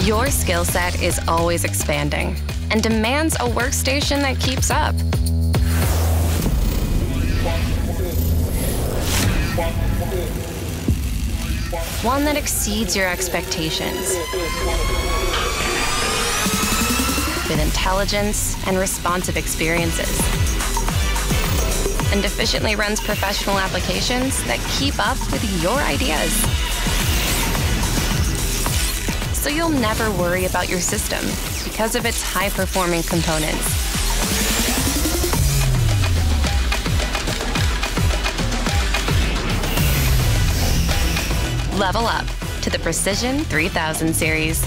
skill set is always expanding and demands a workstation that keeps up. One that exceeds your expectations with intelligence and responsive experiences. And efficiently runs professional applications that keep up with your ideas. So you'll never worry about your system because of its high performing components. Level up to the Precision 3000 series.